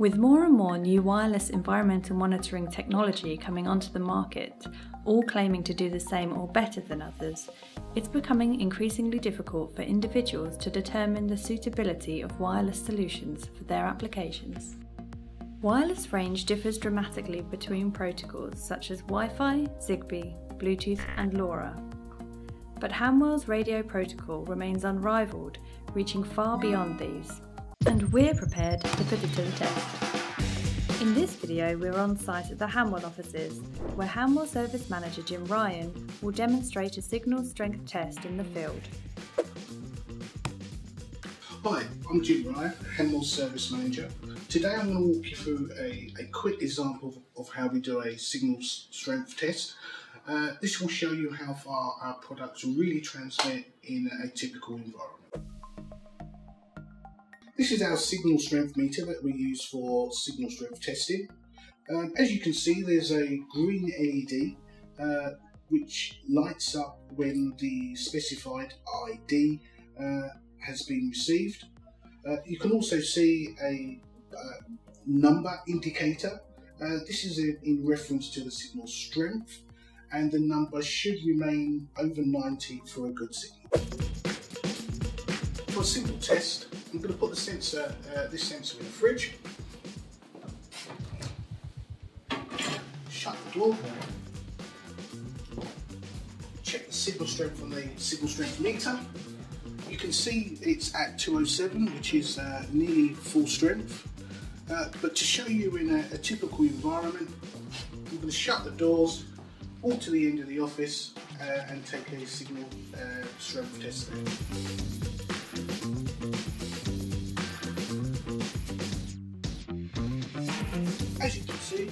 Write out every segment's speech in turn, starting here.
With more and more new wireless environmental monitoring technology coming onto the market, all claiming to do the same or better than others, it's becoming increasingly difficult for individuals to determine the suitability of wireless solutions for their applications. Wireless range differs dramatically between protocols such as Wi Fi, Zigbee, Bluetooth, and LoRa. But Hanwell's radio protocol remains unrivaled, reaching far beyond these and we're prepared to put it to the test. In this video, we're on site at the Hanwell offices, where Hanwell Service Manager Jim Ryan will demonstrate a signal strength test in the field. Hi, I'm Jim Ryan, Hanwell Service Manager. Today I'm going to walk you through a, a quick example of how we do a signal strength test. Uh, this will show you how far our products really transmit in a typical environment. This is our signal strength meter that we use for signal strength testing. Um, as you can see, there's a green LED uh, which lights up when the specified ID uh, has been received. Uh, you can also see a uh, number indicator. Uh, this is in, reference to the signal strength and the number should remain over 90 for a good signal. For a simple test, I'm going to put the sensor, uh, this sensor in the fridge. Shut the door. Check the signal strength on the signal strength meter. You can see it's at 207, which is uh, nearly full strength. Uh, but to show you in a, a typical environment, I'm going to shut the doors, walk to the end of the office uh, and take a signal uh, strength test you can see,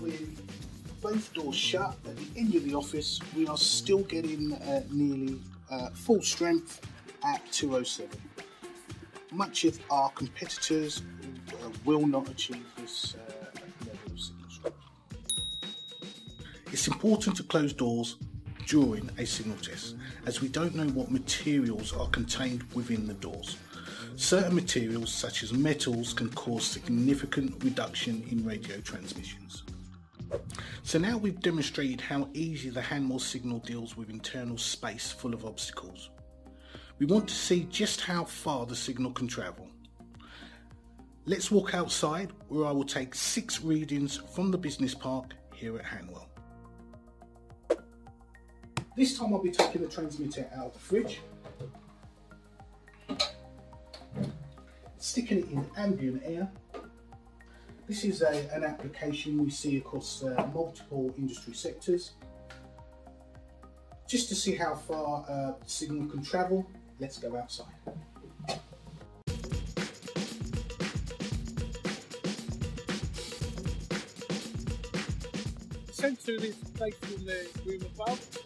with both doors shut at the end of the office, we are still getting uh, nearly uh, full strength at 207. Much of our competitors uh, will not achieve this uh, level of signal strength. It's important to close doors during a signal test as we don't know what materials are contained within the doors. Certain materials, such as metals, can cause significant reduction in radio transmissions. So now we've demonstrated how easy the Hanwell signal deals with internal space full of obstacles. We want to see just how far the signal can travel. Let's walk outside where I will take six readings from the business park here at Hanwell. This time I'll be taking the transmitter out of the fridge sticking it in ambient air. This is a, an application we see across uh, multiple industry sectors. Just to see how far uh, signal can travel, let's go outside. Sensor is placed in the room above.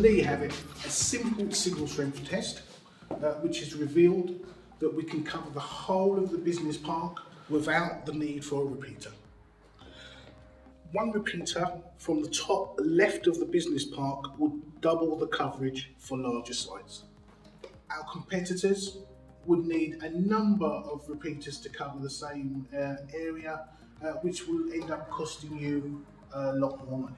And there you have it, a simple signal strength test, uh, which has revealed that we can cover the whole of the business park without the need for a repeater. One repeater from the top left of the business park would double the coverage for larger sites. Our competitors would need a number of repeaters to cover the same uh, area, uh, which will end up costing you a lot more money.